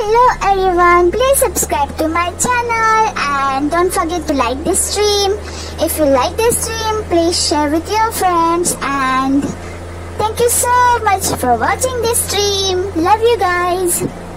Hello everyone, please subscribe to my channel and don't forget to like this stream. If you like this stream, please share with your friends and thank you so much for watching this stream. Love you guys.